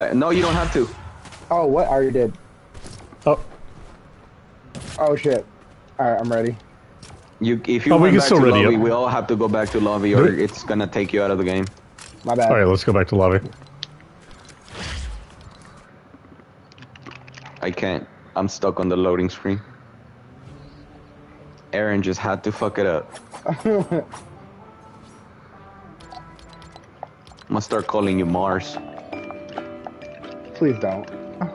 Uh, No, you don't have to. Oh, what? I already did. Oh, Oh shit. Alright, I'm ready. You, if you Oh, we can back still to ready lobby, up. we all have to go back to lobby, or Really? it's gonna take you out of the game. My bad. all right. Let's go back to lobby. I can't. I'm stuck on the loading screen. Aaron just had to fuck it up. I'm gonna start calling you Mars. Please don't.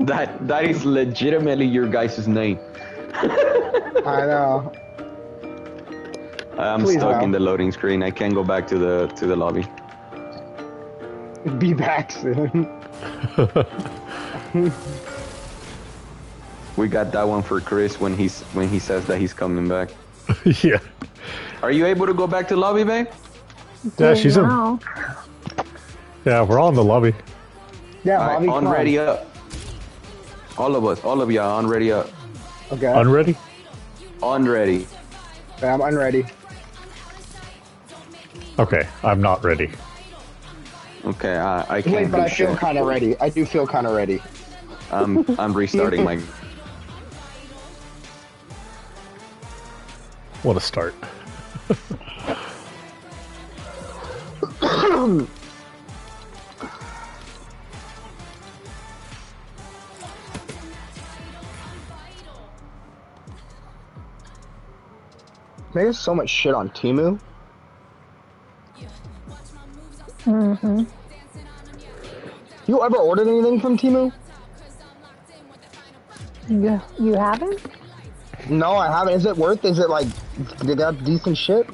That that is legitimately your guys' name. I know. I'm Please stuck no. in the loading screen. I can't go back to the to the lobby. Be back soon. We got that one for Chris when he's when he says that he's coming back. yeah. Are you able to go back to lobby, babe? Yeah, she's in. Yeah, we're all in the lobby. Yeah, All right, Bobby, on come ready up. All of us, all of y'all, on ready up. Okay. Unready? On ready. Yeah, I'm unready. Okay, I'm not ready. Okay, I, I can't. Wait, but I feel kind of ready. I do feel kind of ready. I'm I'm restarting my. What a start. There's so much shit on Temu. Mm-hmm. You ever ordered anything from Temu? You, you haven't? No, I haven't. Is it worth? Is it like they got decent shit?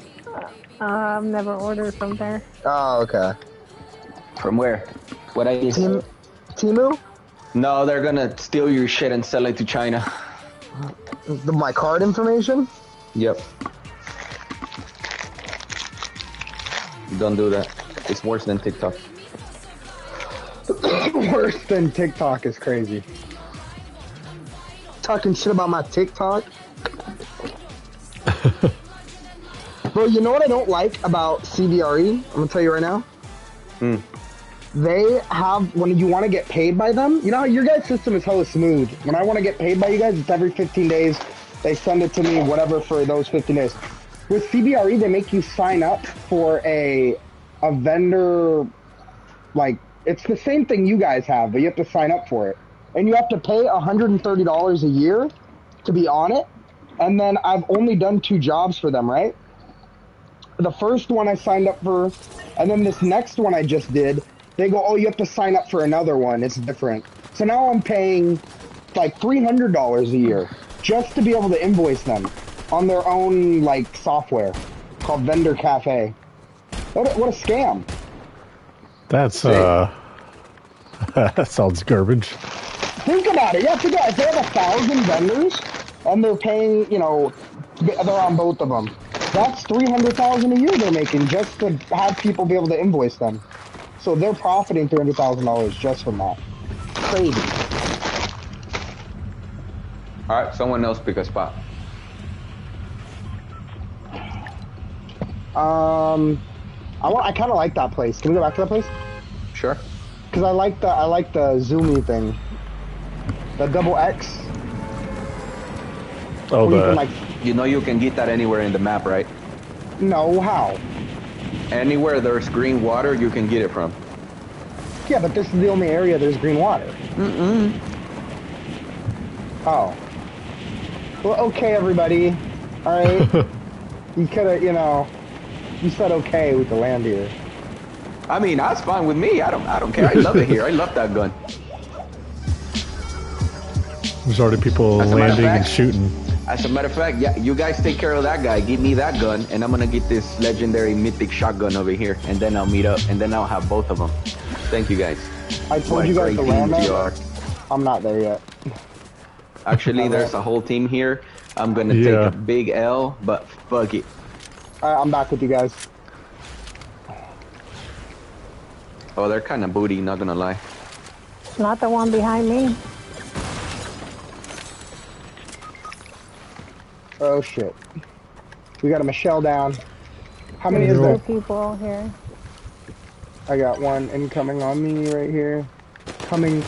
Uh, I've never ordered from there. Oh, okay. From where? What I use? Tim, Temu? No, they're gonna steal your shit and sell it to China. The, my card information? Yep. Don't do that. It's worse than TikTok. Worse than TikTok is crazy. Talking shit about my TikTok. Bro, you know what I don't like about CBRE? I'm gonna tell you right now. Hmm. They have when you want to get paid by them. You know how your guys' system is hella smooth. When I want to get paid by you guys, it's every 15 days. They send it to me, whatever for those 15 days. With CBRE, they make you sign up for a a vendor like it's the same thing you guys have, but you have to sign up for it, and you have to pay $130 a year to be on it. And then I've only done two jobs for them, right? The first one I signed up for, and then this next one I just did, they go, "Oh, you have to sign up for another one. It's different." So now I'm paying like $300 a year just to be able to invoice them on their own like software called Vendor Cafe. What a, what a scam! That's uh that sounds garbage. Think about it. Yeah, think about it. If they have a thousand vendors and they're paying, you know, they're on both of them. That's three hundred thousand a year they're making just to have people be able to invoice them. So they're profiting three hundred thousand dollars just from that. Crazy. All right, someone else pick a spot. Um, I want. I kind of like that place. Can we go back to that place? Sure. Because I like the I like the zoomy thing. The double X. Oh, where you can like. You know you can get that anywhere in the map, right? No, how? Anywhere there's green water, you can get it from. Yeah, but this is the only area there's green water. Mm-mm. Oh. Well, okay, everybody. All right. you could have, you know, you said okay with the land here. I mean, that's fine with me. I don't, I don't care. I love it here. I love that gun. there's already people As a matter of landing and shooting. As a matter of fact, yeah, you guys take care of that guy. Give me that gun, and I'm gonna get this legendary mythic shotgun over here, and then I'll meet up, and then I'll have both of them. Thank you guys. I told what you guys to land there. I'm not there yet. Actually, there's a whole team here. I'm gonna take a big L, but fuck it. All right, I'm back with you guys. Oh, they're kind of booty. Not gonna lie. Not the one behind me. Oh shit. We got a Michelle down. How many is there? people here. I got one incoming on me right here. Coming.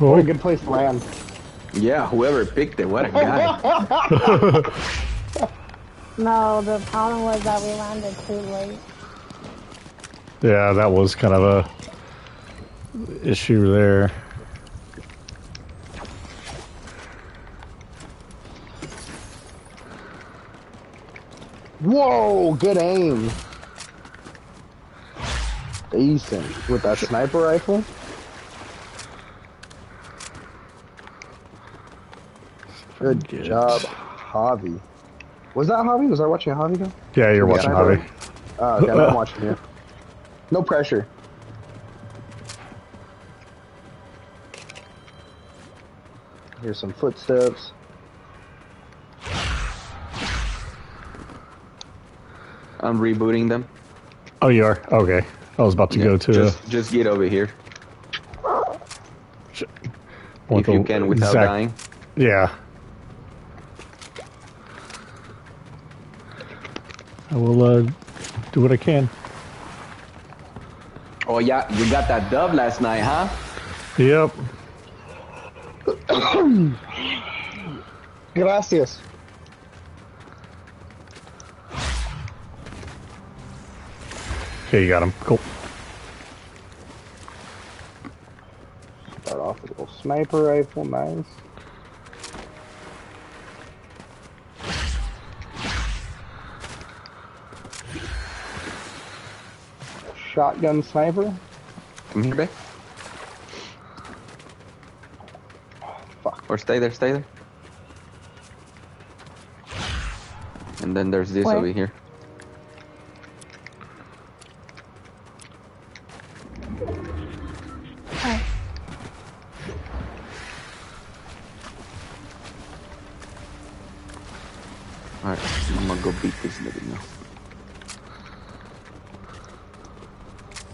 Oh, What a good place to land. Yeah, whoever picked it, what a guy. No, the problem was that we landed too late. yeah, that was kind of a issue there. Whoa, good aim. Decent. With that sniper rifle? Good Good. job, Javi. Was that Javi? Was I watching Javi though? Yeah, you're Yeah, watching I. Javi. Oh, okay, I'm watching you. No pressure. Here's some footsteps. I'm rebooting them. Oh, you are? Okay. I was about to Yeah, go to just, just get over here want if you can without exact- dying. Yeah. Will uh, do what I can. Oh yeah, you got that dub last night, huh? Yep. Gracias. Okay, you got him. Cool. Start off with a little sniper rifle, nice. Shotgun sniper. Come here, babe. Fuck. Or stay there, stay there. And then there's this Where? over here.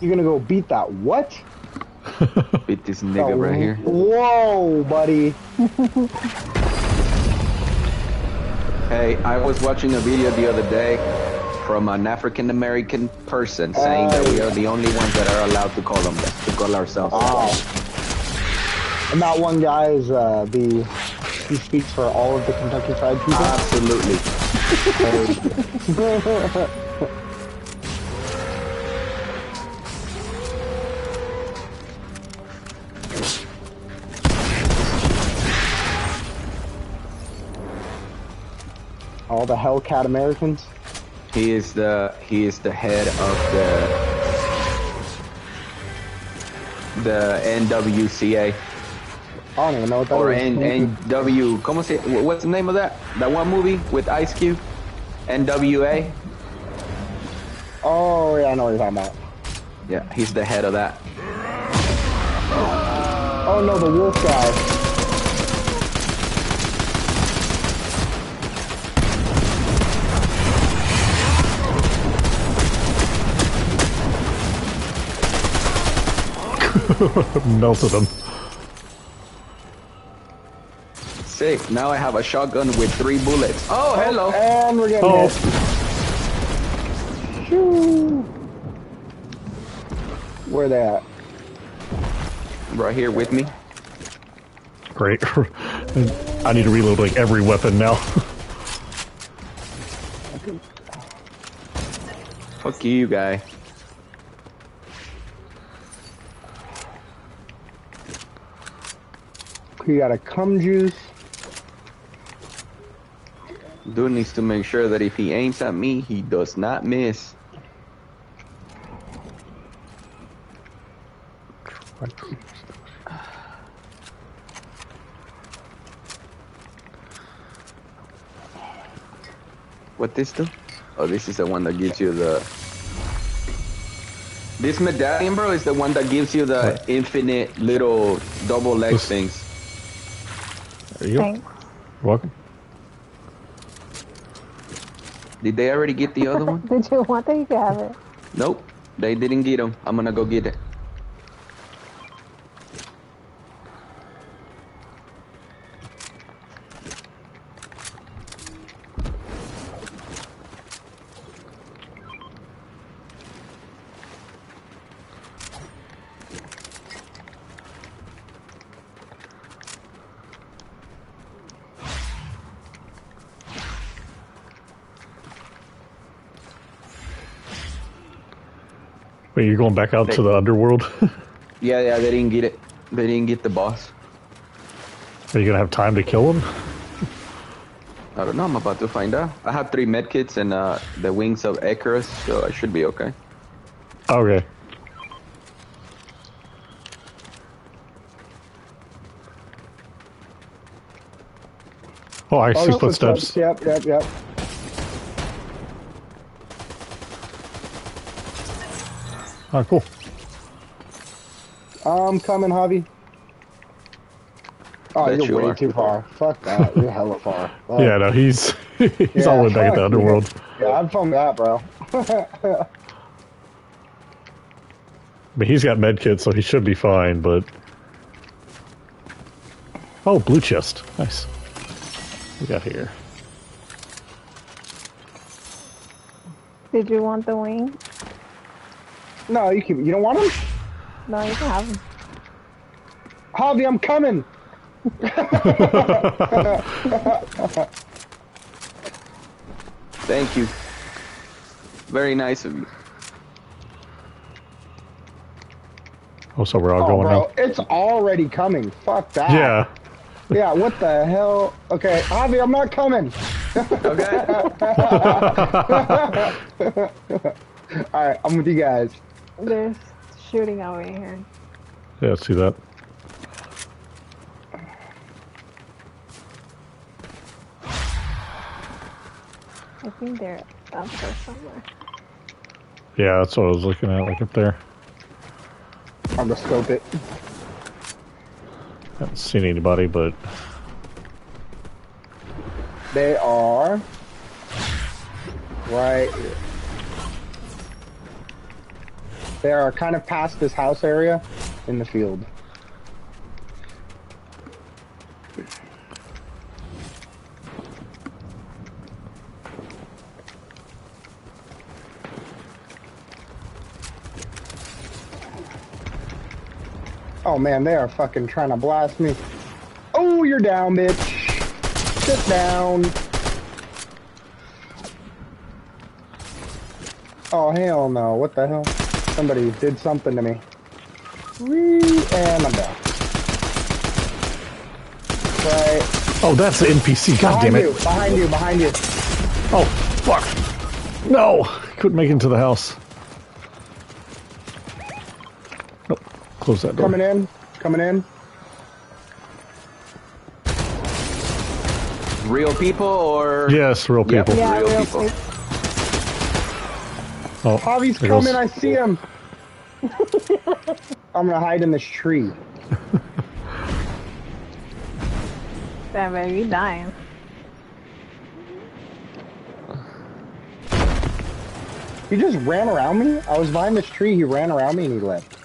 You gonna go beat that what? Beat this nigga Oh, right here. Whoa, buddy. Hey, I was watching a video the other day from an African American person saying that we are the only ones that are allowed to call them to call ourselves. Wow. And that one guy is uh, the he speaks for all of the Kentucky Fried people. Absolutely. all the Hellcat Americans. He is the he is the head of the the NWCA I don't even know what that or is. N, NW. ¿Cómo se? What's the name of that? That one movie with Ice Cube. NWA. Oh yeah, I know what you're talking about. Yeah, he's the head of that. Oh no, the wolf guy. Melted him. Sick. Now I have a shotgun with three bullets. Oh, hello. And we're getting Oh. hit. Shoo. Where they at? Right here with me. Great. I need to reload like every weapon now. Fuck you, guy. We got a cum juice. Dude needs to make sure that if he aims at me, he does not miss. What this do? Oh, this is the one that gives you the. This medallion, bro, is the one that gives you the infinite little double leg things. There you thanks. You're welcome. Did they already get the other one? Did you want that? You can have it. Nope, they didn't get them. I'm gonna go get it. Wait, you're going back out to the underworld? Yeah, yeah, they didn't get it. They didn't get the boss. Are you gonna have time to kill him? I don't know. I'm about to find out. I have three medkits and uh, the wings of Icarus, so I should be okay. Okay. Oh, I see Oh, footsteps. Yep, yep, yep. Oh, cool. I'm coming, Javi. Oh, Bet you're you way are. too far. Fuck that. You're hella far. Fuck. Yeah, no, he's he's Yeah, all the way back at the underworld. Yeah, I'm from that, bro. But he's got medkit, so he should be fine. But oh, blue chest, nice. We got here? Did you want the wing? No, you can. You don't want them? No, you can have them. Harvey, I'm coming. Thank you. Very nice of you. Oh, so we're all Oh, going bro, now. it's already coming. Fuck that. Yeah. Yeah. What the hell? Okay, Javi, I'm not coming. Okay. All right, I'm with you guys. There's shooting over here. Yeah, I see that. I think they're up there somewhere. Yeah, that's what I was looking at, like up there. I'm gonna scope it. Haven't seen anybody, but They are right. here. They are kind of past this house area in the field. Oh man, they are fucking trying to blast me. Oh, you're down, bitch. Sit down. Oh, hell no. What the hell? Somebody did something to me. Whee, and I'm down. Right. oh, that's the NPC. God behind damn you, it! behind you, behind you. Oh, fuck! No, couldn't make it into the house. Nope. Close that door. Coming in, coming in. Real people or Yes, real Yep. people. Yeah, Real real people. quick. Oh, Javi's coming, I see him. I'm gonna hide in this tree. Damn, baby, you dying. He just ran around me. I was behind this tree, he ran around me and he left.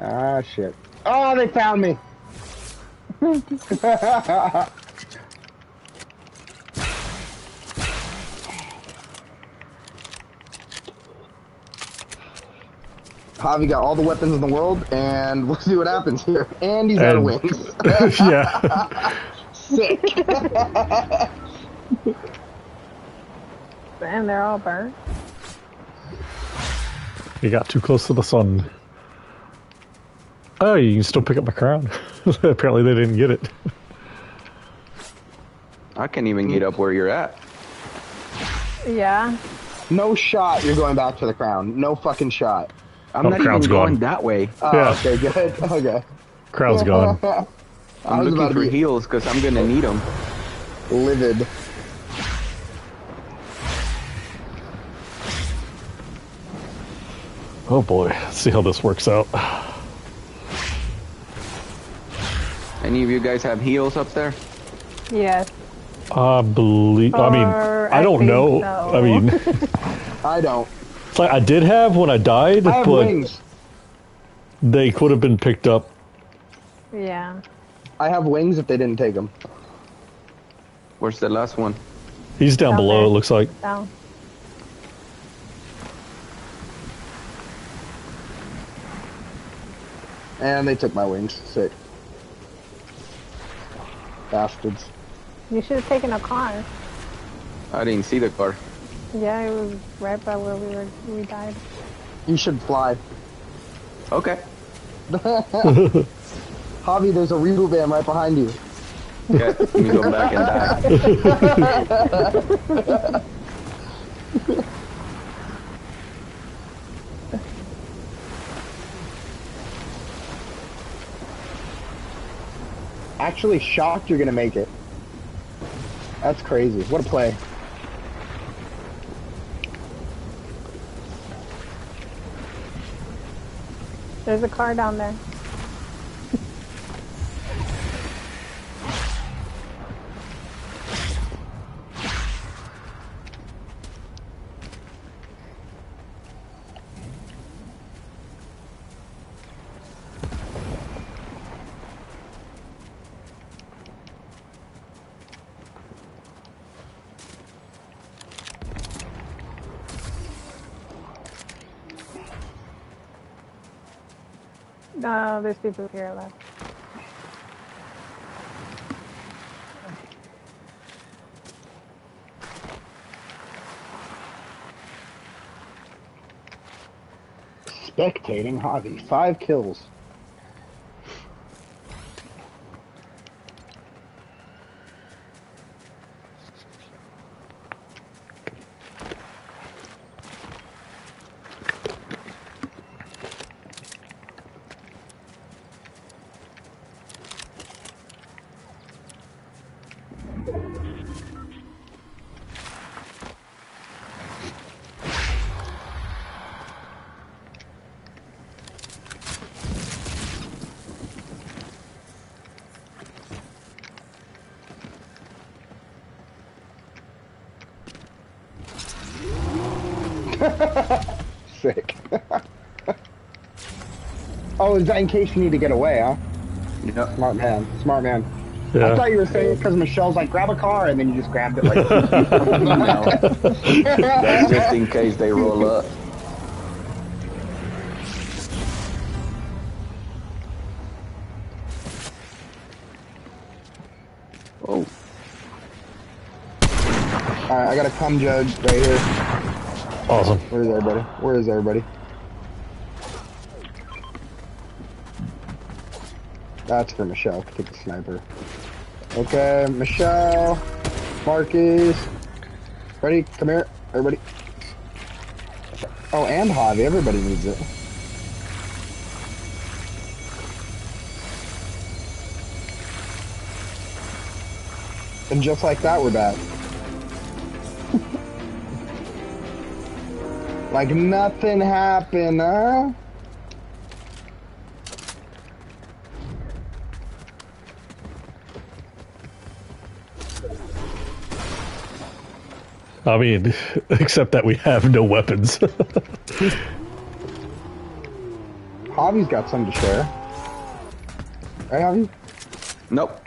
Ah, shit. Oh, they found me. Javi got all the weapons in the world, and we'll see what happens here. And he's out of And- wings. yeah. Sick. And they're all burnt. You got too close to the sun. Oh, you can still pick up my crown. Apparently, they didn't get it. I can't even get up where you're at. Yeah. No shot you're going back to the crown. No fucking shot. I'm Oh, not even going gone. that way. Oh, Yeah. okay, good. Okay. Crown's gone. I I'm looking about for to be heals because I'm gonna need them. livid. Oh boy, let's see how this works out. Any of you guys have heals up there? Yes. I believe. I mean, I I don't know. so. I mean, I don't. It's like I did have when I died, I have but wings. they could have been picked up. Yeah. I have wings if they didn't take them. Where's the last one? He's down Down below. there. It looks like. Down. And they took my wings. Sick. Bastards. You should have taken a car. I didn't see the car. Yeah, it was right by where we were. We died. You should fly. Okay. Javi, there's a reboot van right behind you. Okay, let me go back and die. Actually shocked you're gonna make it. That's crazy. What a play. There's a car down there. There's people here left. Spectating Javi. Five kills. Sick. oh, is that in case you need to get away, huh? Yep. Smart man. Smart man. I thought you were saying because Michelle's like, grab a car, and then you just grabbed it like. No. That's just in case they roll up. Oh, Alright, I got a cum judge right here. Awesome. Where is everybody? Where is everybody? That's for Michelle. To take the sniper. Okay, Michelle, Marcus. Ready? Come here, everybody. Oh, and Javi. Everybody needs it. And just like that, we're back. like nothing happened, huh? I mean, except that we have no weapons. Javi's got some to share. Right, Javi? nope.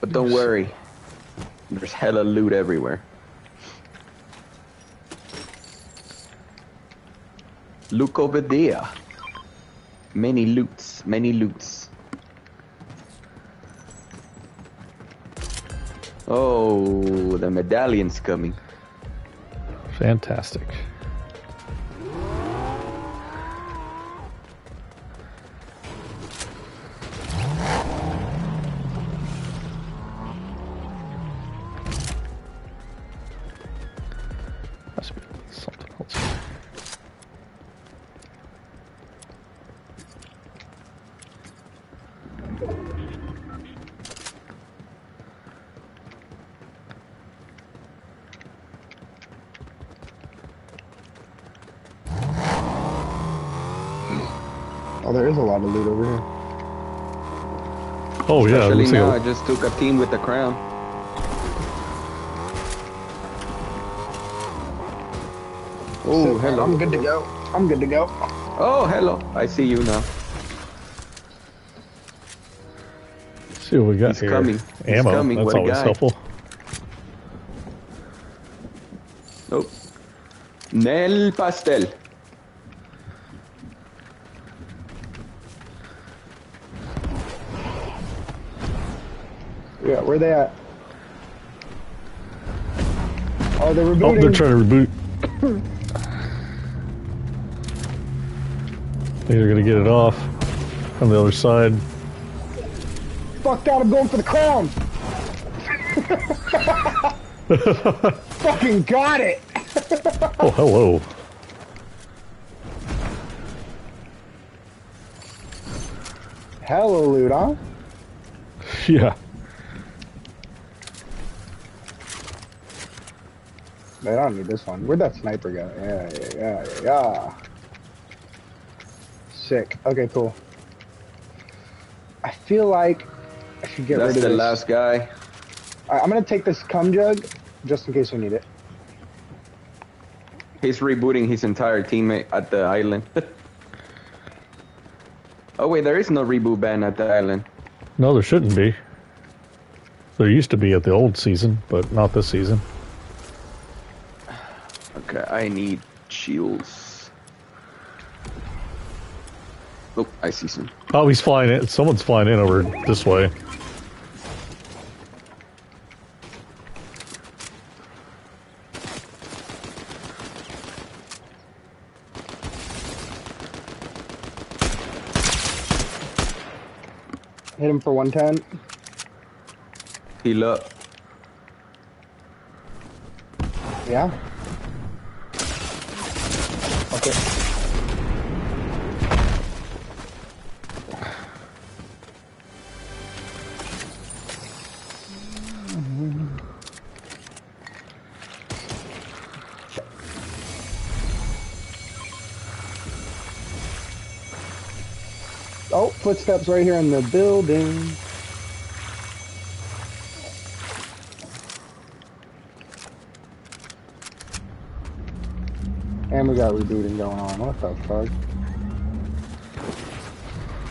But don't worry. There's hella loot everywhere. Look over there. Many loots, many loots. Oh, the medallion's coming. Fantastic. Especially looks now, I just took a team with the crown. Oh, So, hello. I'm good to go. I'm good to go. Oh, hello. I see you now. a, see what we got He's here. coming. He's Ammo. coming. That's What always helpful. Nope. Nel pastel. Yeah, where they at? Oh, they're Oh, rebooting. they're trying to reboot. They're gonna get it off on the other side. Fuck that, I'm going for the crown. Fucking got it. Oh, hello. Hello, huh? Yeah. I don't need this one. Where'd that sniper go? Yeah, yeah, yeah, yeah, yeah. Sick. Okay, cool. I feel like I should get That's rid of the this. last guy. Alright, I'm gonna take this cum jug just in case we need it. He's rebooting his entire teammate at the island. oh wait, there is no reboot van at the island. No, there shouldn't be. There used to be at the old season, but not this season. Okay, I need shields. Oh, I see some. Oh, he's flying in. Someone's flying in over this way. Hit him for 110. Heal up. Yeah. Footsteps right here in the building. And we got rebooting going on. What the fuck?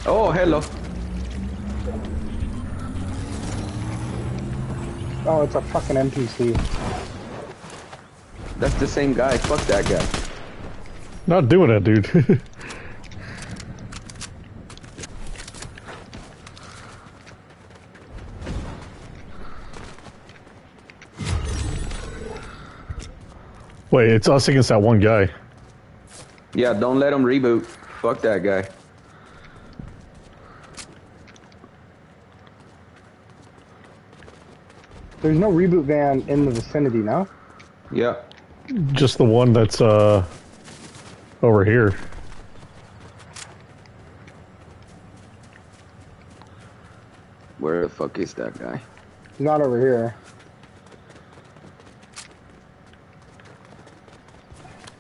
Oh, hello. Oh, it's a fucking NPC. That's the same guy. Fuck that guy. Not doing it, dude. Wait, it's us against that one guy. Yeah, don't let him reboot. Fuck that guy. There's no reboot van in the vicinity now. Yeah. Just the one that's uh over here. Where the fuck is that guy? He's not over here.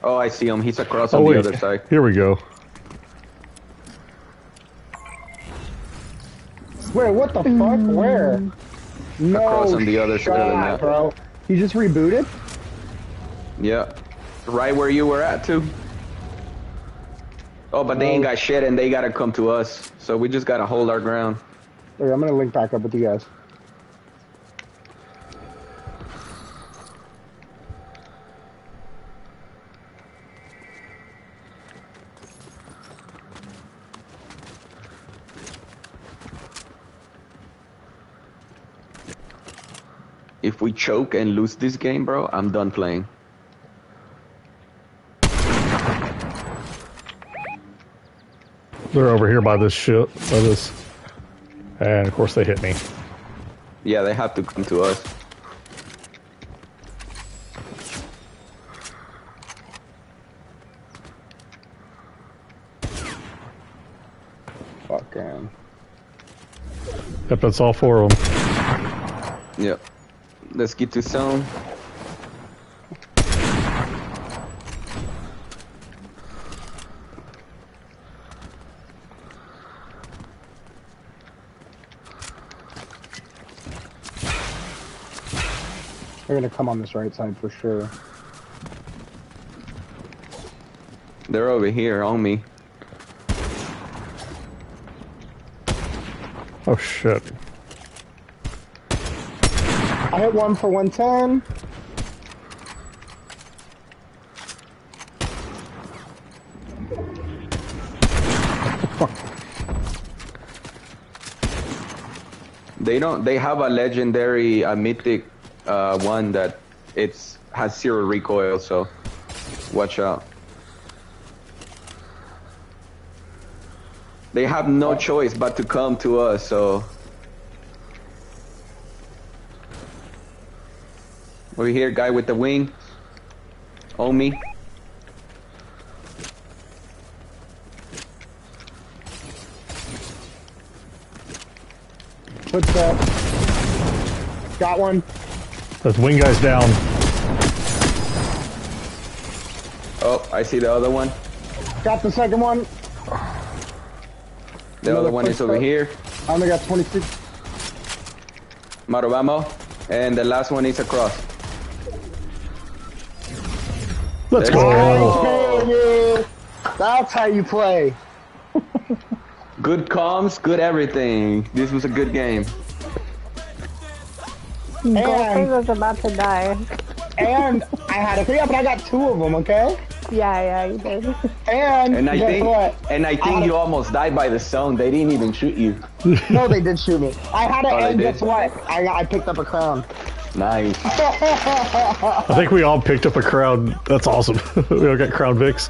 Oh, I see him. He's across Oh on wait, the other side. here we go. Wait, what the fuck? Where? No Across on the other side of the shot, map. bro. He just rebooted? Yeah. Right where you were at, too. Oh, but they ain't got shit and they gotta come to us. So we just gotta hold our ground. Wait, I'm gonna link back up with you guys. We choke and lose this game, bro, I'm done playing. They're over here by this ship, by this, and of course they hit me. Yeah, they have to come to us. Fucking. Yep, that's all four of them. Yep. Let's get to zone. They're gonna come on this right side for sure. They're over here on me. Oh shit! Hit one for 110. They don't. They have a legendary, a mythic, uh, one that it's has zero recoil. So, watch out. They have no choice but to come to us. So, over here, guy with the wing. Omi. Footstep. Got one. Those wing guys down. Oh, I see the other one. Got the second one. The Another other one is over footstep. here. I only got 26. Marobamo. And the last one is across. Let's go. you That's how you play. Good comms, good everything. This was a good game. Goldfish was about to die. And I had a three up, but I got two of them, okay? Yeah, yeah, you did. And, And I guess think, what? and I think had you a- almost died by the zone. They didn't even shoot you. No, they did shoot me. I had it, Oh, they and did? guess what? I, I picked up a crown. Nice. I think we all picked up a crown. That's awesome. we all got crown Vicks.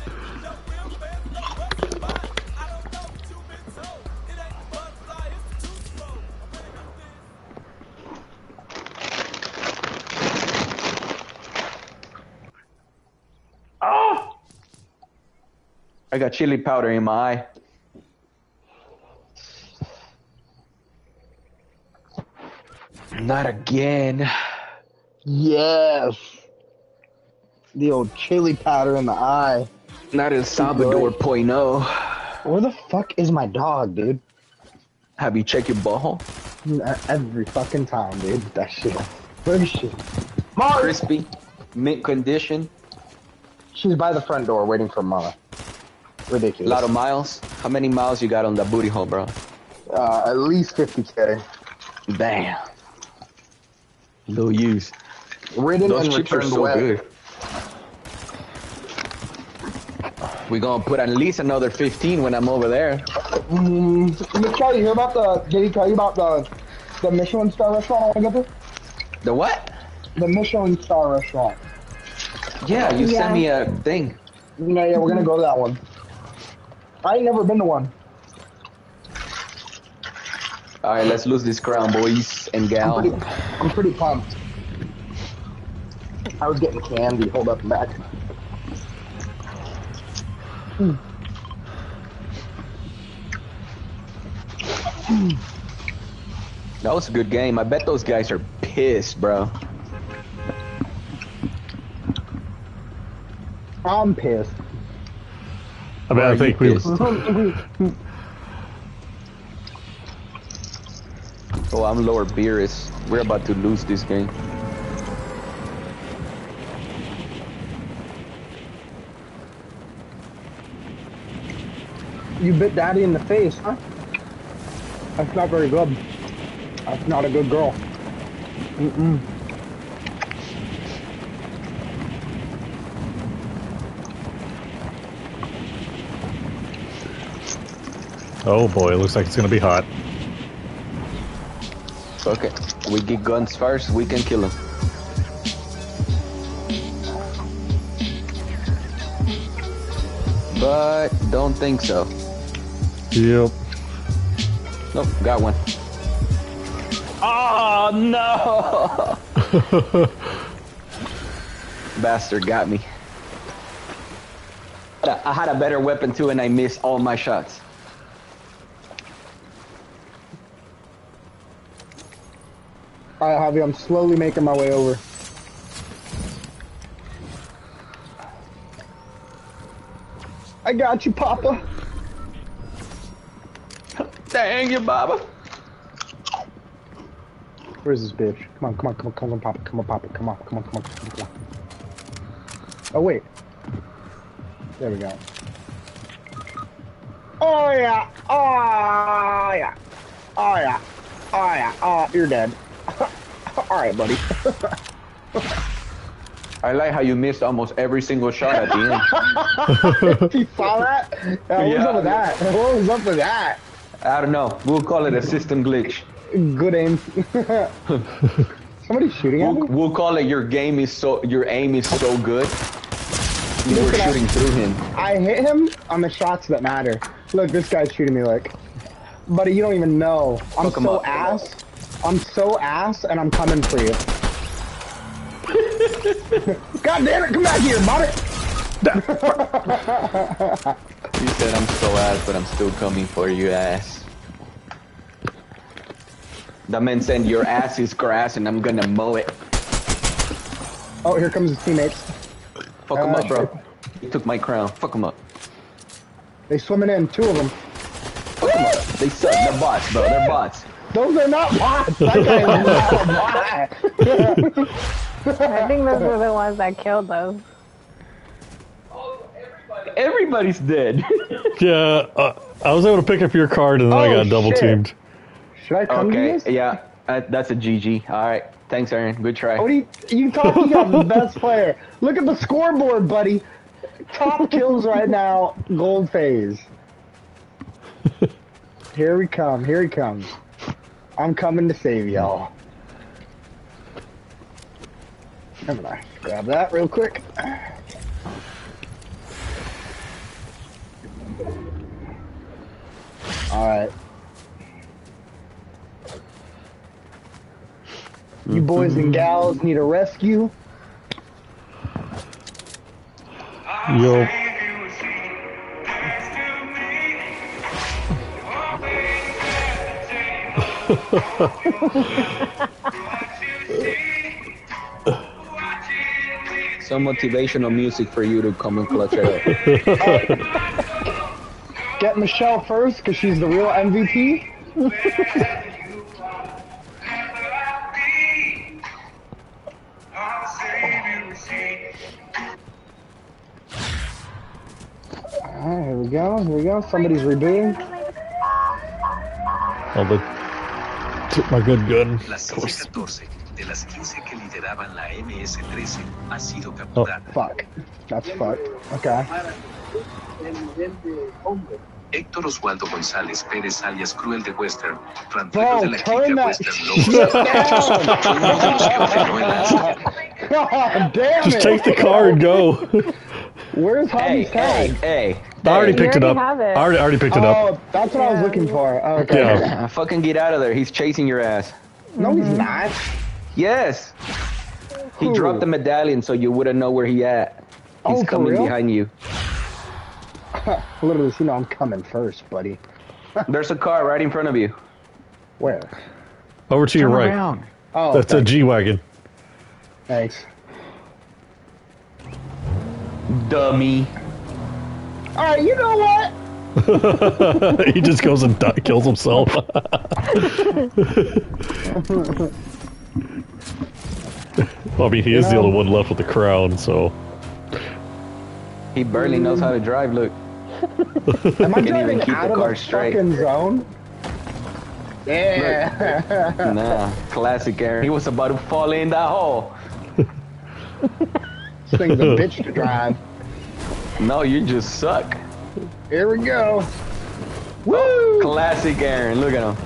I got chili powder in my eye. Not again. Yes. The old chili powder in the eye. Not El Salvador point oh. Where the fuck is my dog, dude? Have you checked your butthole? Every fucking time, dude. That shit. Where is she? Mom! Crispy, mint condition, She's by the front door waiting for mama. a Ridiculous. lot of miles. How many miles you got on the booty hole, bro? uh, at least 50k. Damn. No use. Ridden Those and chips are so wet. good. We gonna put at least another 15 when I'm over there. Mm, Michelle, you hear about the? Did he tell you about the the Michelin star restaurant I want to go to? The what? The Michelin star restaurant. Yeah, you Yeah. sent me a thing. Yeah, yeah, we're gonna go to that one. I ain't never been to one. All right, let's lose this crown, boys and I'm gal. pretty, I'm pretty pumped. I was getting candy. Hold up, back. That was a good game. I bet those guys are pissed, bro. I'm pissed. I mean, I think we. pissed? Oh, I'm lower Beerus. We're about to lose this game. You bit daddy in the face, huh? That's not very good. That's not a good girl. Mm-mm. Oh boy, it looks like it's gonna be hot. Okay, we get guns first. We can kill them. But don't think so. Yep. Nope, got one. Oh no! Bastard got me. I had a better weapon too, and I missed all my shots. All right, Javi, I'm slowly making my way over. I got you, Papa. Dang you, Baba. Where's this bitch? Come on, come on, come on, come on, Papa, come on, Papa, come on, come on, come on, come on, come on. Oh wait. There we go. Oh yeah, oh yeah, oh yeah, oh yeah, oh you're dead. All right, buddy. I like how you missed almost every single shot at the end. you saw that? Yeah, what was up with that? What was up with that? I don't know. We'll call it a system glitch. Good aim. Somebody's shooting at We'll, me? we'll call it your game is so your aim is so good. You were Listen, I- shooting through him. I hit him on the shots that matter. Look, this guy's shooting me like. Buddy, you don't even know. I'm so ass. I'm so ass, and I'm coming for you. God damn it, come back here, body! You said I'm so ass, but I'm still coming for you, ass. The man said your ass is grass, and I'm gonna mow it. Oh, here comes his teammates. Fuck him Ah, up, bro. He took my crown. Fuck him up. They swimming in, two of them. Fuck him up. They suck. They're bots, bro. They're bots. Those are not bots. That guy is not a bot. I think those were the ones that killed us. Everybody's dead. Yeah, uh, I was able to pick up your card and then I Oh, got double shit. teamed. Should I come to okay, this? yeah. Uh, that's a GG. All right. Thanks, Aaron. Good try. What do you, you talking about the best player? Look at the scoreboard, buddy. Top kills right now, gold phase. Here we come, here he comes. I'm coming to save y'all. I'm gonna grab that real quick. Alright. You mm-hmm. boys and gals need a rescue. Yo, Some motivational music for you to come and clutch it up. Get Michelle first, because she's the real MVP. Alright, here we go, here we go. Somebody's rebooting. oh, the, took my good gun. La Of silla course. 14 de las 15 que lideraban la MS-13 ha sido Oh. capturada. Fuck. That's fucked. Okay. Héctor Oswaldo González Pérez alias Cruel de Western, Bro, ranchero de la clica Western shit Lobos, down! uno de los que ordenó el lanzamiento. God damn Just it! take the car and go. Where's hey, Hobby's hey, tag? hey. I already hey. picked it up. it. I already, already picked it up. Oh, that's what I was looking for. Oh, okay. Yeah. Fucking get out of there. He's chasing your ass. No, he's mm-hmm. not. Yes. He Who? dropped the medallion so you wouldn't know where he at. He's Oh, coming behind you. Literally, you know I'm coming first, buddy. There's a car right in front of you. Where? Over to your right. around. Oh, That's a thanks. G wagon. Thanks. Dummy. All right, you know what? he just goes and di- kills himself. well, I mean, he is the know- only one left with the crown, so He barely knows how to drive. Look. Am I Can't even driving keep the out of car the straight. fucking zone? Yeah. Nah. Classic Aaron. He was about to fall in that hole. this thing's a bitch to drive. No, you just suck. Here we go. Woo! Classic Aaron. Look at him.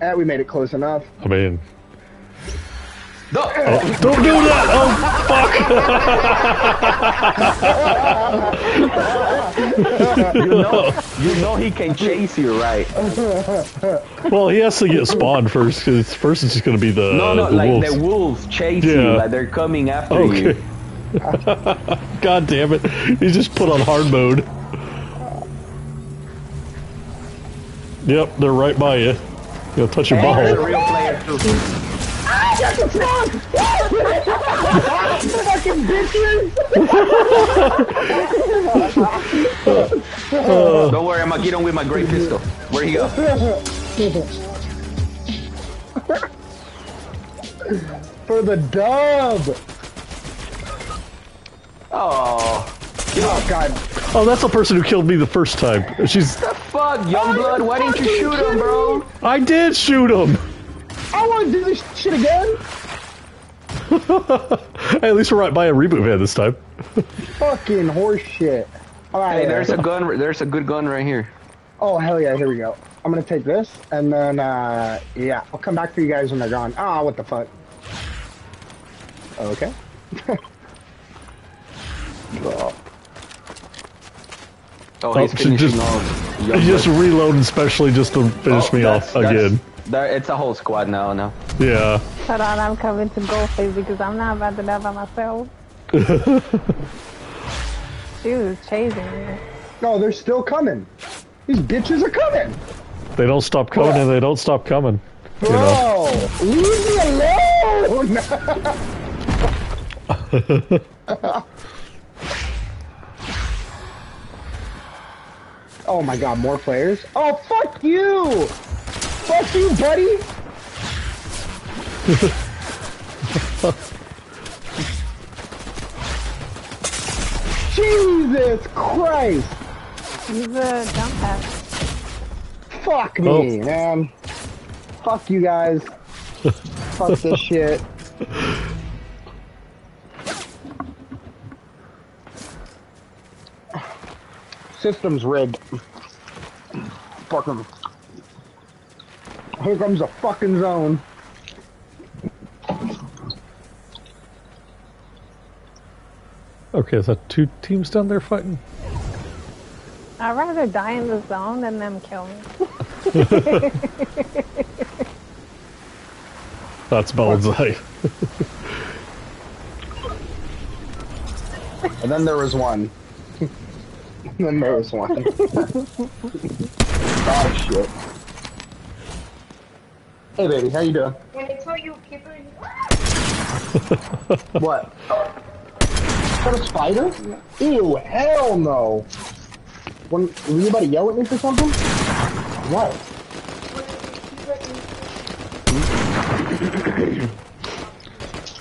Eh, we made it close enough. I mean, No. don't do that! Oh, You know, you know he can chase you, right? well, he has to get spawned first, because first it's just going to be the, No, no, the like wolves. the wolves chase Yeah. you, like they're coming after Okay. you. God damn it! He just put on hard mode. Yep, they're right by you. You'll touch your Hey, there's a butthole. real player too. Fucking bitches! Don't worry, I'm gonna get him with my great pistol. Where he go? For the dub! Oh, Oh, God. Oh, that's the person who killed me the first time. She's. fuck, Youngblood, why didn't you shoot him, bro? I did shoot him. I want to do this shit again! Hey, at least we're right by a reboot van this time. Fucking horseshit. Alright. Hey, there's a gun. There's a good gun right here. Oh hell yeah! Here we go. I'm gonna take this, and then uh, yeah, I'll come back for you guys when they're gone. Ah, what the fuck? Okay. Oh, Oh, he's Oh, finishing just- off. He Young just Buck. reloaded specially just to finish Oh, me that's- off that's- again. That- it's a whole squad now. no? Yeah. Hold on, I'm coming to Goldface because I'm not about to die by myself. she was chasing me. No, they're still coming. These bitches are coming. They don't stop coming and they don't stop coming. You know. Bro, leave me alone. oh my god, more players. Oh fuck you. Fuck you, buddy. Jesus Christ. Use a jump pad. Fuck me, Oh. man. Fuck you guys. Fuck this shit. System's rigged. Fuck 'em. Here comes the fucking zone. Okay, is that two teams down there fighting? I'd rather die in the zone than them kill me. That's Bullseye. And then there was one. and then there was one. oh shit. Hey baby, how you doing? When I told you people, What? Is that a spider? Ew, hell no. When, were you about to yell at me for something? What?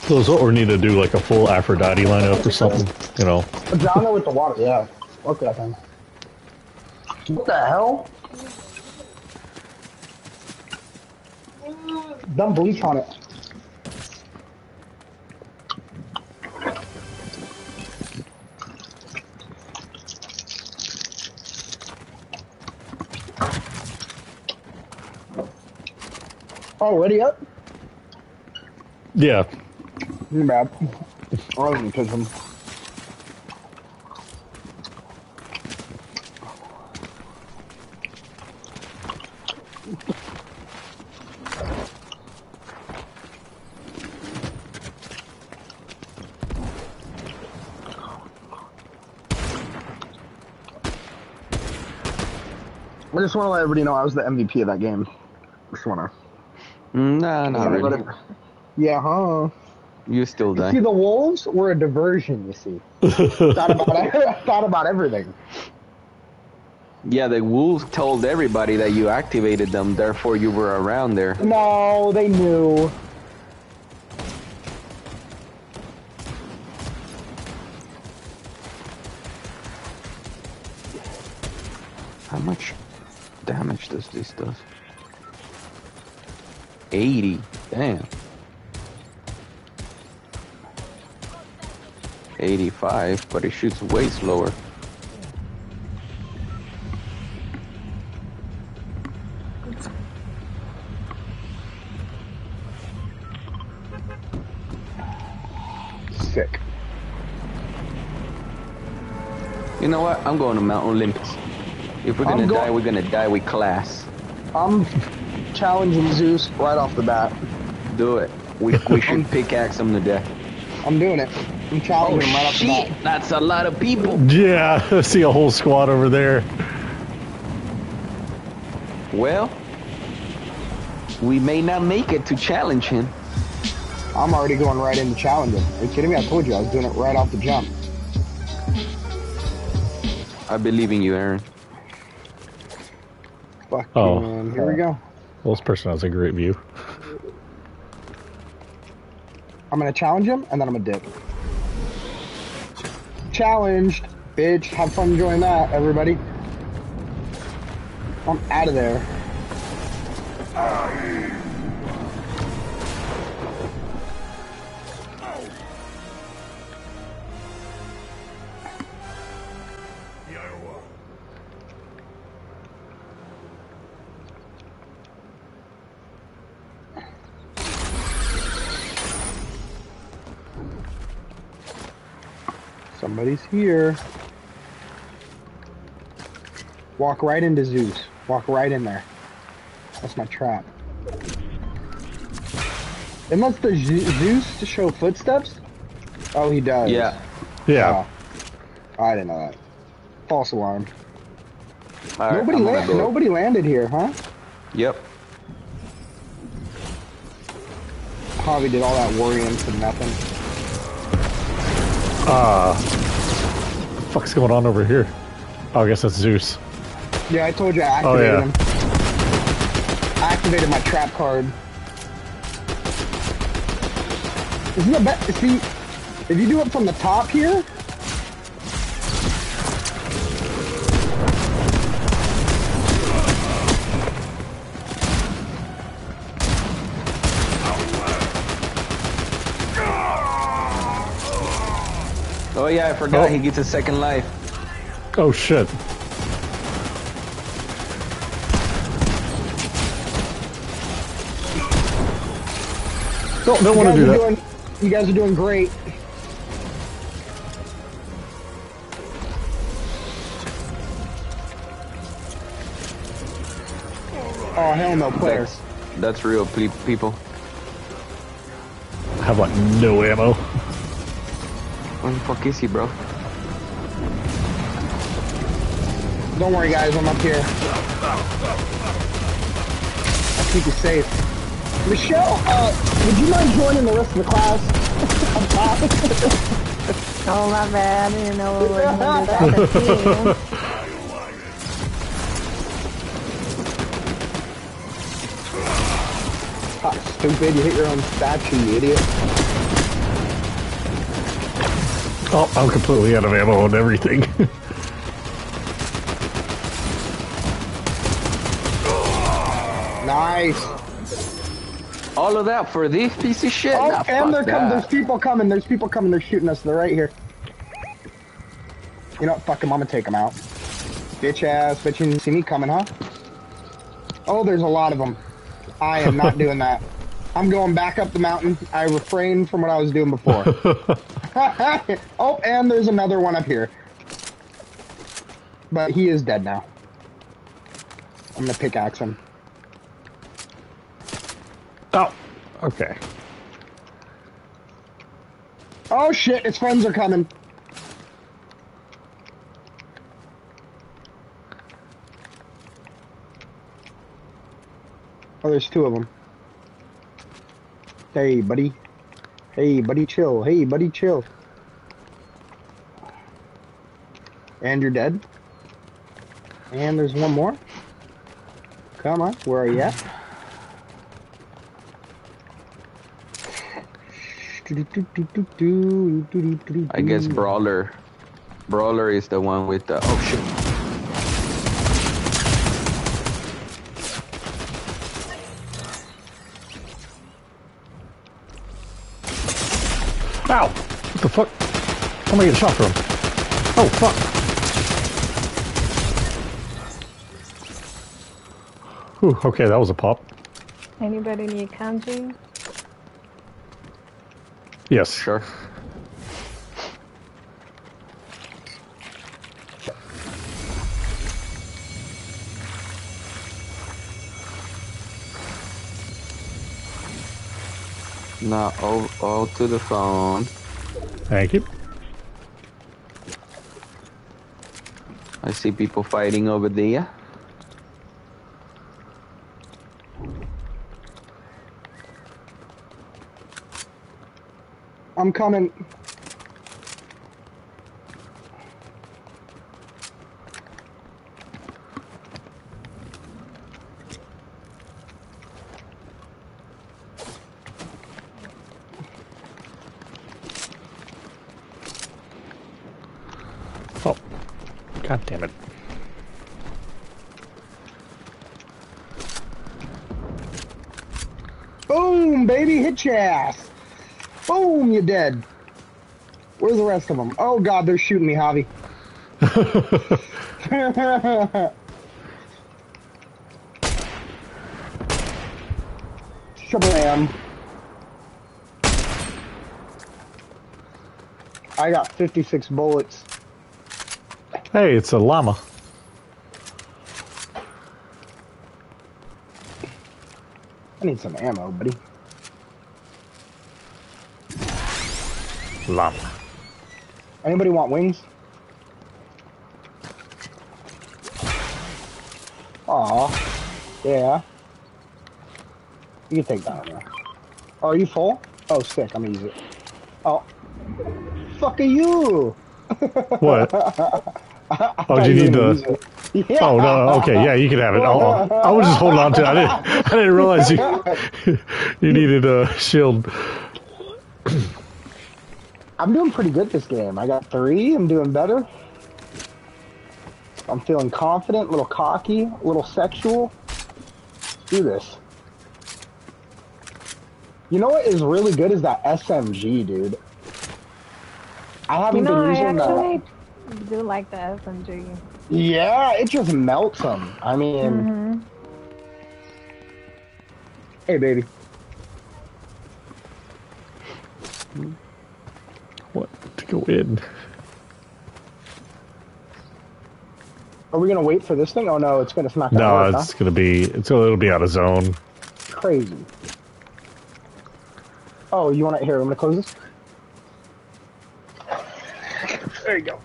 So is what we need to do, like a full Aphrodite lineup or something, you know? Down there with the water, yeah. Fuck that thing. What the hell? Dumb bleach on it. Oh, Already up? Yeah. Too bad. I wasn't touch I just want to let everybody know I was the MVP of that game. Just want Mm, Nah, to. not really. Yeah, huh? You still See, the wolves were a diversion. You see, thought about I thought about everything. Yeah, the wolves told everybody that you activated them, therefore you were around there. No, they knew. How much damage does this does? 80. Damn. 85, but it shoots way slower. Sick. You know what? I'm going to Mount Olympus. If we're gonna go- die, we're gonna die with class. I'm challenging Zeus right off the bat. Do it. We, we should pickaxe him to death. I'm doing it. I'm challenging him right off the oh, bat. shit! That's a lot of people. Yeah, I see a whole squad over there. Well, we may not make it to challenge him. I'm already going right into challenging. Are you kidding me? I told you I was doing it right off the jump. I believe in you, Aaron. Oh. man. Here we go. Well, this person has a great view. I'm gonna challenge him and then I'm gonna dip. Challenged, bitch. Have fun enjoying that, everybody. I'm out of there. Somebody's here. Walk right into Zeus. Walk right in there. That's my trap. Unless the Ze- Zeus to show footsteps? Oh, he does. Yeah. Yeah. Oh, I didn't know that. False alarm. All right, nobody, I'm la- nobody landed here, huh? Yep. Javi did all that worrying for nothing. Uh, what the fuck's going on over here? Oh, I guess that's Zeus. Yeah, I told you I Oh, activated yeah. him. I activated my trap card. Isn't the best? See, if you do it from the top here, yeah, I forgot Oh. he gets a second life. Oh shit. Don't, don't you want guys to do are that. doing, you guys are doing great. Oh hell no, players. That's, that's real, pe- people. I have like no ammo. Where the fuck is he, bro? Don't worry, guys, I'm up here. I'll keep you safe. Michelle, uh, would you mind joining the rest of the class? Up top? Oh, my bad. I didn't know we were going to do that. Ah, stupid, you hit your own statue, you idiot. Oh, I'm completely out of ammo and everything. Nice. All of that for this piece of shit? Oh, Nah, and fuck they're coming. There's people coming. There's people coming. They're shooting us. They're right here. You know what? Fuck them. I'm gonna take them out. Bitch ass. Bitch, you didn't see me coming, huh? Oh, there's a lot of them. I am not doing that. I'm going back up the mountain. I refrained from what I was doing before. oh, and there's another one up here. But he is dead now. I'm gonna pickaxe him. oh, okay. Oh shit, his friends are coming. Oh, there's two of them. Hey, buddy. Hey, buddy, chill. Hey, buddy, chill. And you're dead. And there's one more. Come on, where are you at? I guess Brawler. Brawler is the one with the. Oh shit. Ow! What the fuck? How am I getting shot from? Oh, fuck. Whew, okay, that was a pop. Anybody need kanji? Yes. Sure. Now, all, all to the phone. Thank you. I see people fighting over there. I'm coming. Oh. God damn it. Boom, your ass. Boom, you're dead. Where's the rest of them? Oh god, they're shooting me, Javi. Shabam. I got 56 bullets. Hey, it's a llama. I need some ammo, buddy. Llama. Anybody want wings? Aw. Yeah. You can take that one. Oh, are you full? Oh, sick. I'm gonna use it. Oh. Fuck are you? What? Oh, do you need the? Yeah. Oh no. Okay, yeah, you can have it. I'll, I'll- I was just holding on to it. I didn't. I didn't realize you you needed a shield. I'm doing pretty good this game. I got three. I'm doing better. I'm feeling confident, a little cocky, a little sexual. Let's do this. You know what is really good is that SMG, dude. I haven't know, been I using that. actually do like the SMG. Yeah, it just melts them. I mean, hmm hey, baby. To go in? Are we gonna wait for this thing? Oh no, it's gonna smack. No, out, huh? it's gonna be. It's it'll be out of zone. crazy. Oh, you want to here? I'm gonna close this. There you go.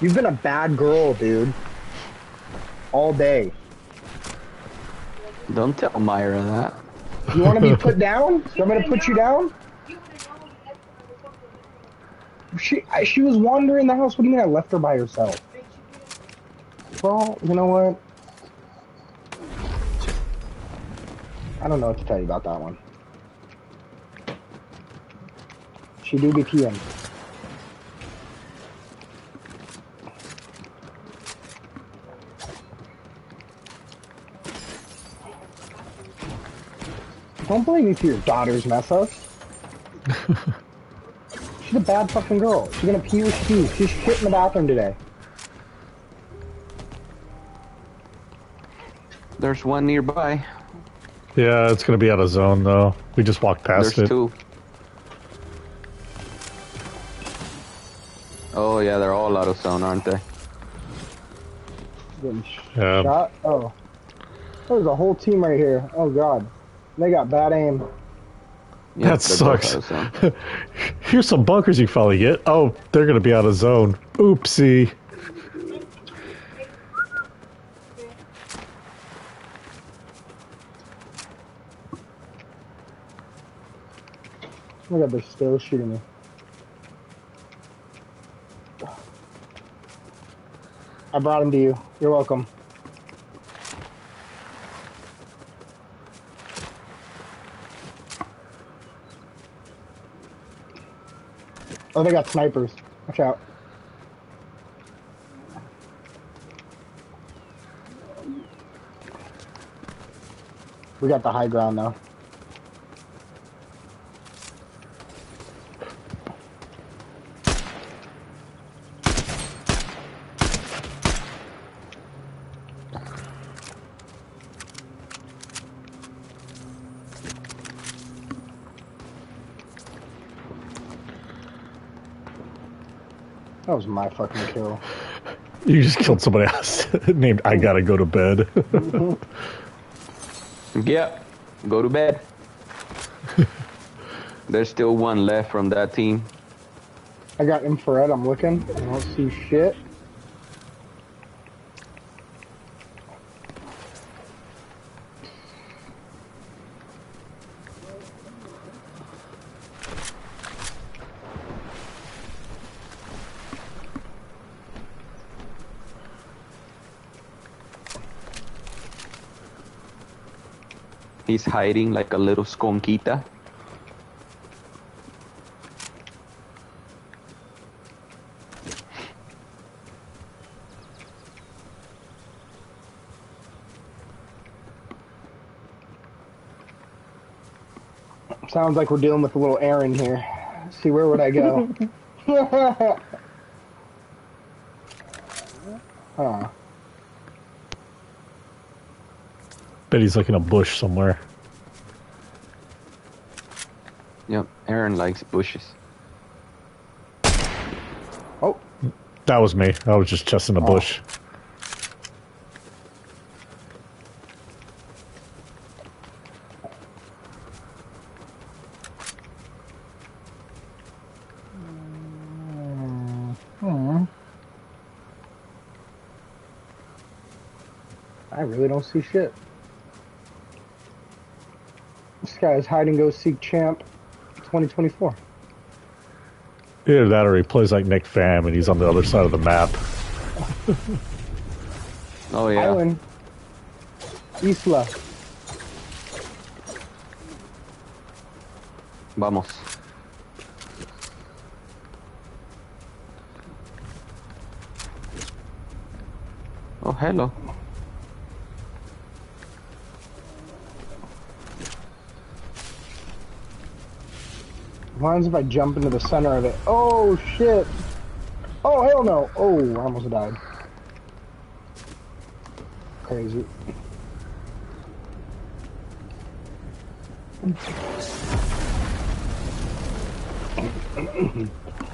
You've been a bad girl, dude. All day. Don't tell Myra that. You want to be put down? You want me to put you down? She I, she was wandering the house. What do you mean I left her by herself? Well, you know what? I don't know what to tell you about that one. She do be peeing. Don't blame me for your daughter's mess ups. She's a bad fucking girl. She's gonna pee where she pees. She's shit in the bathroom today. There's one nearby. Yeah, it's gonna be out of zone though. We just walked past it. There's it. two. Oh yeah, they're all out of zone, aren't they? Getting Yeah. shot. Oh. There's a whole team right here. Oh god. They got bad aim. Yeah, That they're sucks. out of zone. Here's some bunkers you can probably get. Oh, they're gonna be out of zone. Oopsie. Oh my god, they're still shooting me. I brought him to you. You're welcome. Oh, they got snipers. Watch out. We got the high ground now. That was my fucking kill. You just killed somebody else named I gotta go to bed. Yep. Go to bed. There's still one left from that team. I got infrared. I'm looking. I don't see shit. He's hiding like a little skonquita. Sounds like we're dealing with a little Aaron here. See, where would I go? huh. Bet he's like in a bush somewhere. Yep, Aaron likes bushes. Oh, That was me. I was just chesting a oh. bush. Hmm. I really don't see shit. This guy is hide and go seek champ 2024. Either that or he plays like Nick Pham and he's on the other side of the map. Oh yeah. Island. Isla. Vamos. Oh, hello. Happens if I jump into the center of it? Oh shit! Oh hell no! Oh, I almost died. Crazy.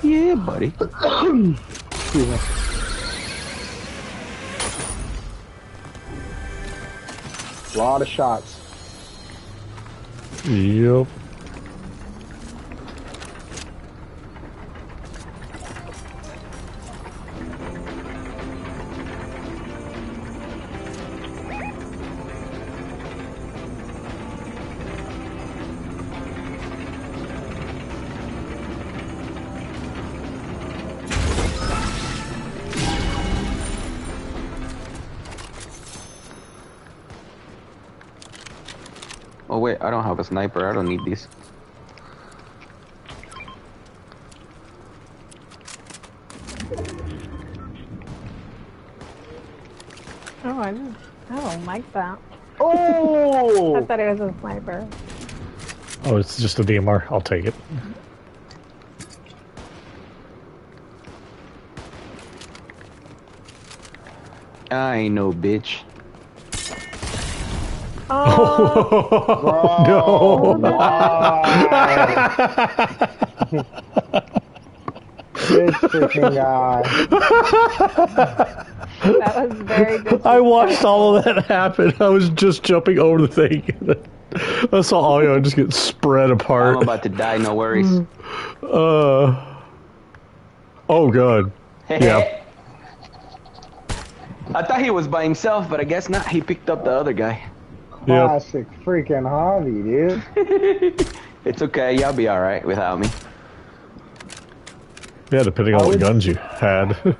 Yeah, buddy. Excuse me. lot of shots. Yep. Sniper. I don't need these. Oh, I, don't- I don't like that. Oh! I thought it was a sniper. Oh, it's just a DMR. I'll take it. I ain't no bitch. Oh, this freaking guy. that was very good. I watched all of that happen. I was just jumping over the thing. I saw Ayo just get spread apart. I'm about to die. No worries. Uh, oh, God. Yeah. I thought he was by himself, but I guess not. He picked up the other guy. Yep. Classic freaking hobby, dude. It's okay. Y'all be all right without me. Yeah, depending on I what guns you had.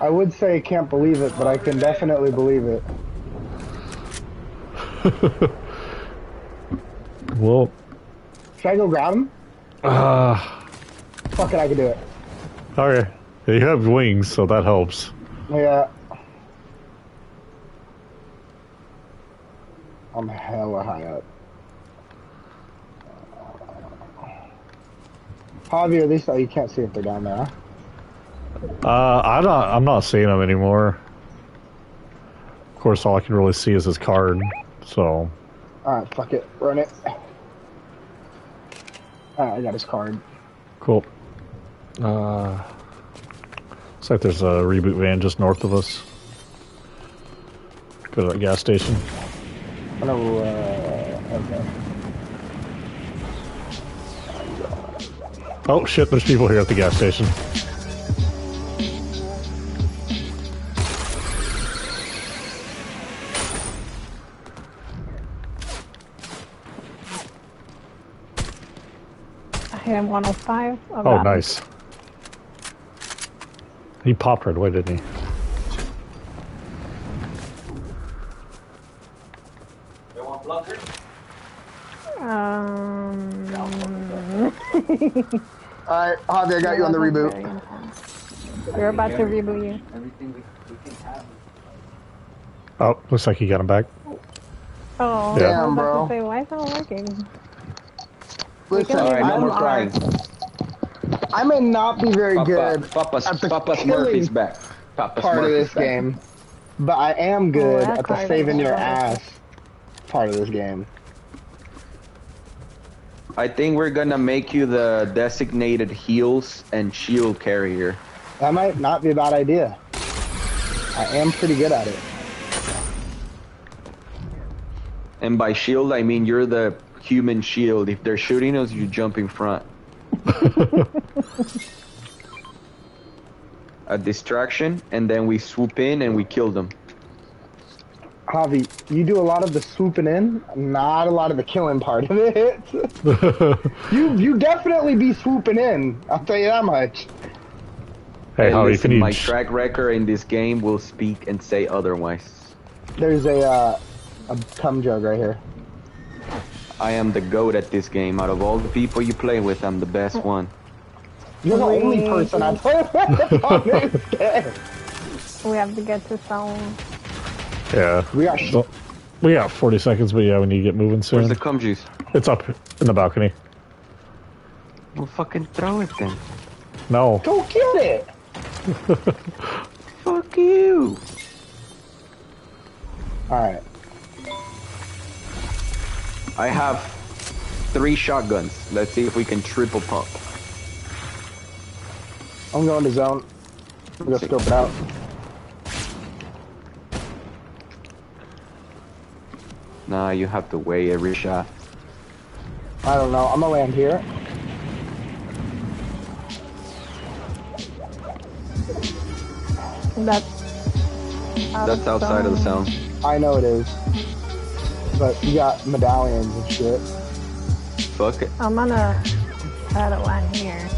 I would say I can't believe it, but I can definitely believe it. well, Should I go grab him? uh, Fuck it, I can do it. okay. You have wings, so that helps. Yeah. I'm hella high up. Javi, at least oh, you can't see if they're down there. Huh? Uh, I'm not. I'm not seeing him anymore. Of course, all I can really see is his card. So, Alright, fuck it. Run it. Alright, I got his card. cool. Uh, looks like there's a reboot van just north of us. Go to that gas station. I know, uh, okay. Oh shit! There's people here at the gas station. I hit him 105. Oh, Oh, nice. He popped right away, didn't he? Um, Alright, Javi, I got you on the reboot. We're about to reboot you. Oh, looks like he got him back. Oh, Yeah. I Damn, bro. say, why is that working? Listen, All right, no more crying. I may not be very Papa, good Papa's, at the Papa's Murphy's back. Papa's part of this back. game, but I am good that at the saving your horrible. ass part of this game. I think we're gonna make you the designated heals and shield carrier. That might not be a bad idea. I am pretty good at it. And by shield, I mean you're the human shield. If they're shooting us, you jump in front. A distraction, and then we swoop in and we kill them. Javi, you do a lot of the swooping in, not a lot of the killing part of it. you you definitely be swooping in. I'll tell you that much. hey, how you listen, can my track record in this game will speak and say otherwise. There's a uh, a cum jug right here. I am the goat at this game. Out of all the people you play with, I'm the best one. You're the only person I play with on this game. We have to get to zone. Yeah. We are. Sh- Well, we got 40 seconds, but yeah, we need to get moving soon. Where's the cum juice? It's up in the balcony. Well, fucking throw it then. No. Go get it. Fuck you. All right. I have three shotguns. Let's see if we can triple pump. I'm going to zone. I'm gonna scope it out. Nah, you have to weigh every shot. I don't know. I'm gonna land here. That's out That's outside of the sound. I know it is. But you got medallions and shit. Fuck it. I'm gonna try to land here.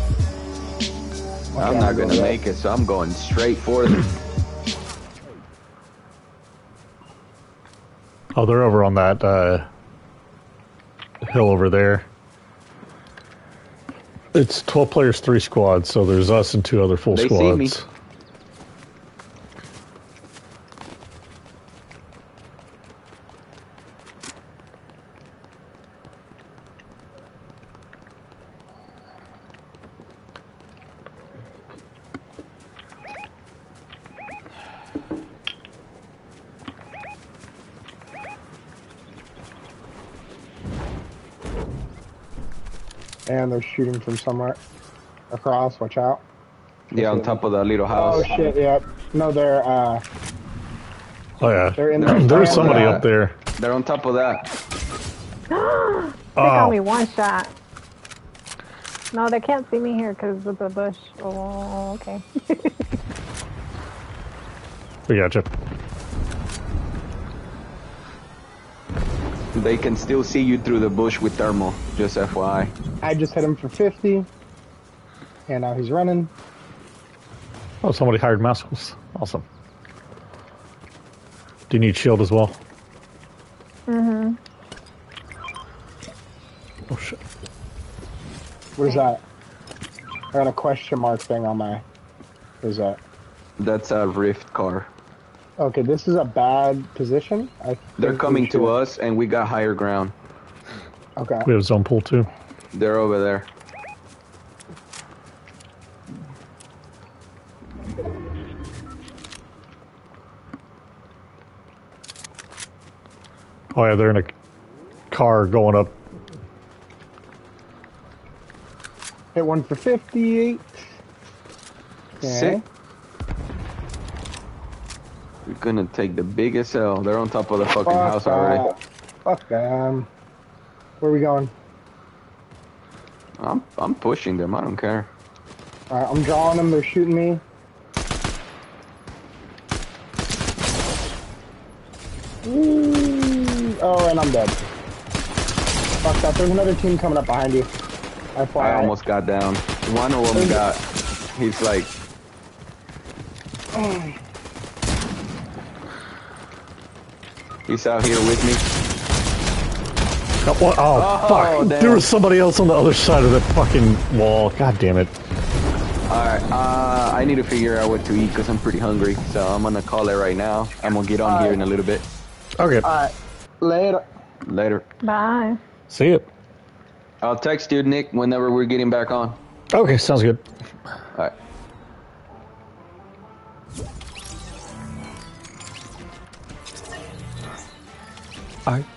I'm not I'll go gonna make it, so I'm going straight for them. Oh, they're over on that uh, hill over there. It's 12 players, 3 squads, so there's us and two other full They see squads. Shooting from somewhere across. Watch out. Yeah, on top of that little house. Oh shit! Yep. No, they're uh. Oh, yeah. They're in the- There's somebody the- up there. They're on top of that. They got Oh, me one shot. No, they can't see me here because of the bush. Oh, okay. we got you. They can still see you through the bush with thermal. Just FYI. I just hit him for 50. And now he's running. Oh, somebody hired muscles. Awesome. Do you need shield as well? Mm-hmm. Oh, shit. What is that? I got a question mark thing on my. What is that? That's a rift car. Okay, this is a bad position. I They're coming to us, and we got higher ground. Okay. We have zone pool too. They're over there. Oh, yeah, they're in a car going up. Hit one for 58. Okay. Sick. Gonna take the biggest L. They're on top of the fucking Fuck house already. that. Fuck them. Where are we going? I'm I'm pushing them. I don't care. Alright, I'm drawing them. They're shooting me. Ooh. Oh, and I'm dead. Fuck that. There's another team coming up behind you. FYI. I almost got down. One of them got. He's like. Oh He's out here with me. Oh, oh, Oh, fuck. damn. There was somebody else on the other side of that fucking wall. God damn it. Alright, uh, I need to figure out what to eat because I'm pretty hungry. So I'm gonna call it right now. I'm gonna get on here in a little bit. Okay. Alright. Later. Later. Bye. See it. I'll text you, Nick, whenever we're getting back on. Okay, sounds good. Alright. Right.